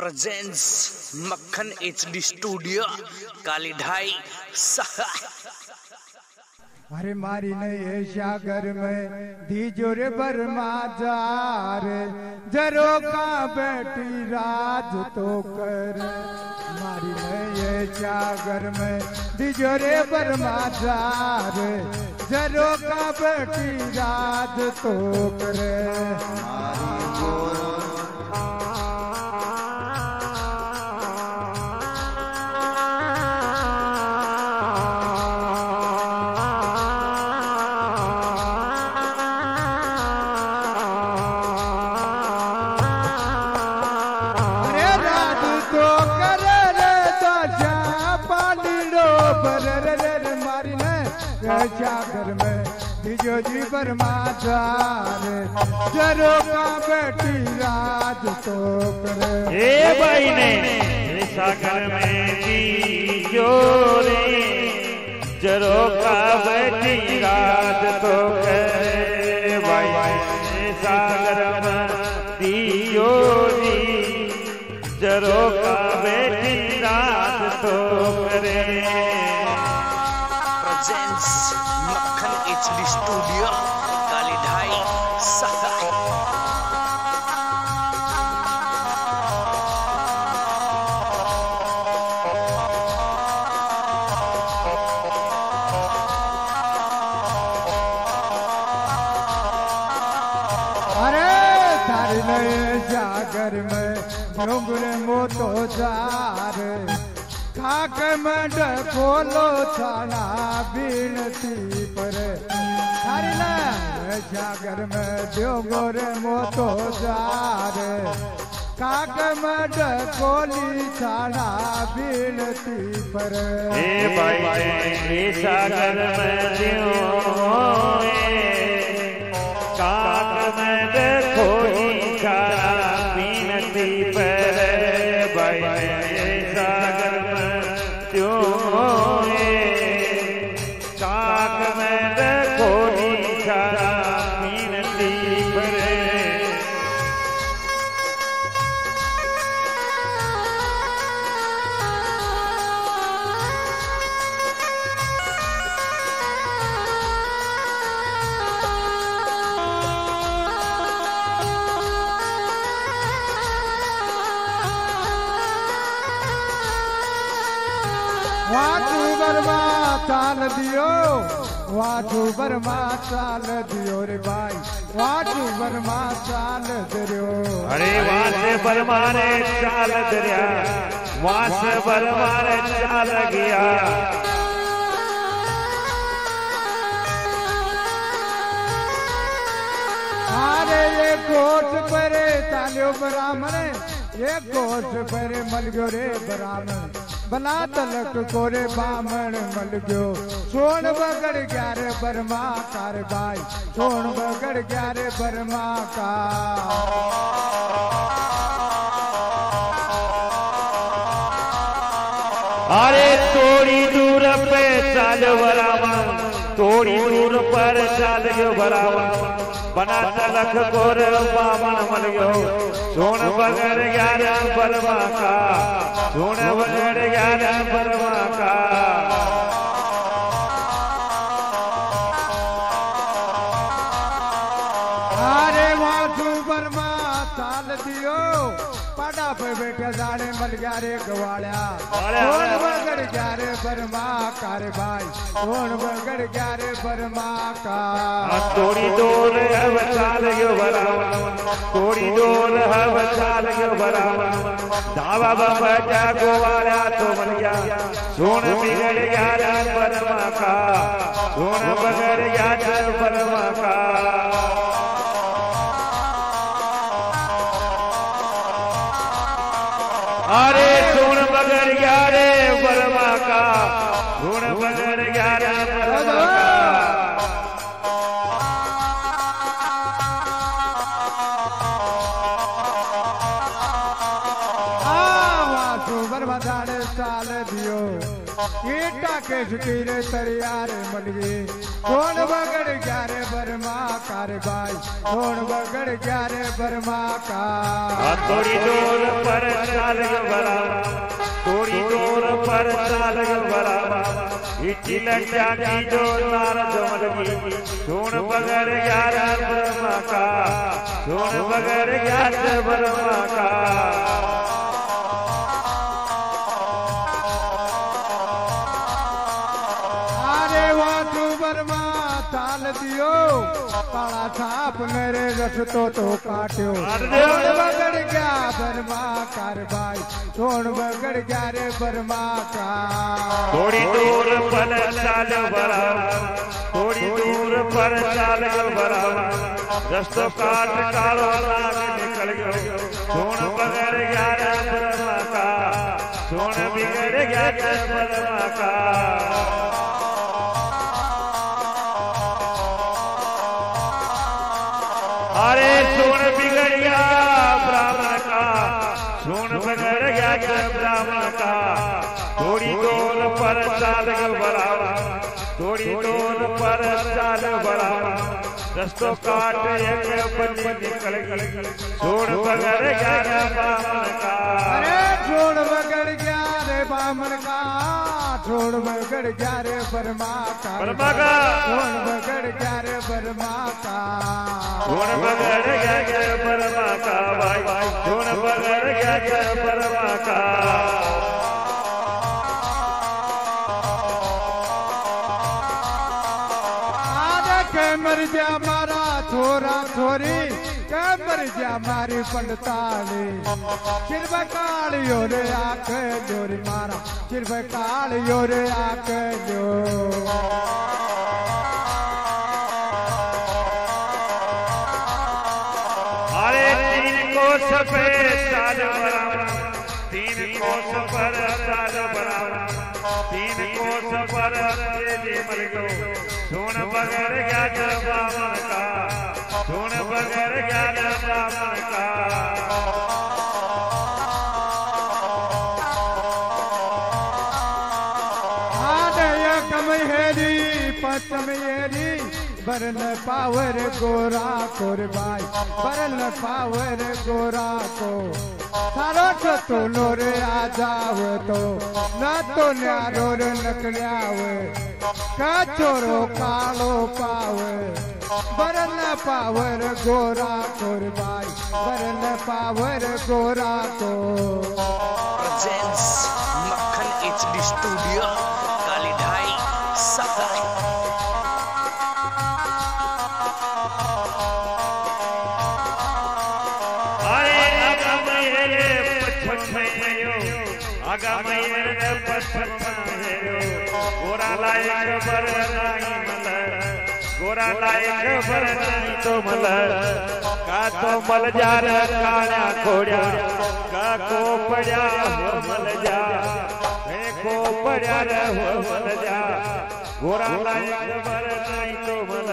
Presence मक्खन HD studio काली ढाई अरे मारी नहीं सागर में दीजो रे बरमा जार जरो का बेटी राज तो कर। मारी नहीं सागर में दीजो रे बरमा जार जरो का बेटी राज तो कर। अरे पर रे रे रे में दीजो जी बरमा जरो का बेटी राज तो करे। ए भाई ने सागर में दी जोरे जरो का बेटी रात करे प्रेजेंस मक्खन एचडी स्टूडियो काली ढाई जागर में डोंगर मोतो जार। खाक मंड बोलो छाना बीनती पर। जागर में जो डोंगर मोतो जार काक मंड कोली छाना बीनती पर। हे भाई सागर में चाल दियो। वाजू वर्मा चाल दियो रे भाई। वाजू वर्मा चाल दियो। अरे वास वर्मा ने चाल दिया। वास वर्मा ने चाल गया अरे ये कोट परे तालियो बरामरे ये कोट परे मलगोरे बरामरे भला तलक कोरे बामण मल गयो सोन बगर ग्यारे बरमा कार भाई। सोन बगर ग्यारे बरमा का। अरे थोड़ी दूर पे चाल बराबर थोड़ी दूर पर चाल बराबर बना तलक गोर पावन मल गयो सोन ग्यारह परवा का। सोन बगड़ ग्यारह परवा का। मल गया रे गवाड़ा ओन बगड़ गया रे बर्मा कार भाई। ओन बगड़ गया रे बर्मा का हाँ, थोड़ी डोर हव चाल यो बरावा थोड़ी डोर हव चाल यो गयो दावा बाबा बजा गवाड़ा तो मल गया सुन बिगड़ गया रे बर्मा का सोन बगड़ गया रे बर्मा का ईटा के झुकी रे तरियार मलगे कौन बगड़ गया रे बर्मा कार भाई कौन बगड़ गया रे बर्मा का हाँ, थोड़ी दूर पर चाल बराबा थोड़ी दूर पर चाल बराबा इटी लटा की जो नार जमलगी कौन बगड़ गया रे बर्मा का कौन बगड़ गया रे बर्मा का પરવા તાલ દિયો પાળા સાપ મેરે રસ્તો તો કાટ્યો છોડ બગડ ગયા બરમા કારભાઈ છોડ બગડ ગયા રે બરમા કા થોડી દૂર પર ચાલ બરાવા થોડી દૂર પર ચાલ બરાવા રસ્તો કાટ કાળો રામ નીકળ ગયો છોડ બગડ ગયા રે બરમા કા છોડ બગડ ગયા રે બરમા કા अरे सोन बिगड़ गया ब्राह्मण का। सोन बिगड़ गया ब्राह्मण का? थोड़ी डोल पर चाल बढ़ावा, थोड़ी डोल पर चाल बढ़ावा। रस्तो काट एक बल्ली निकल गई। सोन बिगड़ गया ब्राह्मण का। अरे छोड़ बगड़ गया रे बामन का। छोड़ बगड़ गया रे बर्मा का? बर्मा का। छोड़ बगड़ गया रे बर्मा का? सोन बिगड़ गया बर्मा का भाई? सोन बिगड़ गया बर्मा का? आजा के मर जा मारा पंडताली। सिर कालियो रे आख जोरी मारा। सिर कालियो रे आख जो अरे, तीन को सफ़ेद साल तीन साल तीन मर सोन बगर गया जब का। सोन बगर बरन पावर गोरा कोर भाई बरन पावर गोरा को। थारो तो तो लोरे आ जाव तो न तो न्यारो रे नकल्यावे। का छोरो कालो पावे। बरन पावर गोरा कुरबाई बरन पावर गोरा तो मक्खन एच डी स्टूडियो काली ढाई गोरा लायक बर लाई मलय गोरा नायक खबर तो मल का तो मल जार काळ्या खोड्या का को पड्या मल जा। हे को पड्या हो मल जा। गोरा नायक खबर तो मल